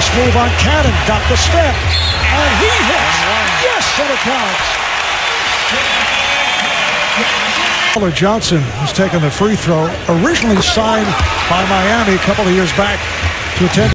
Nice move on Canaan. Got the step. And he hits. Yes, and it counts. Tyler Johnson has taken the free throw, originally signed by Miami a couple of years back to attend.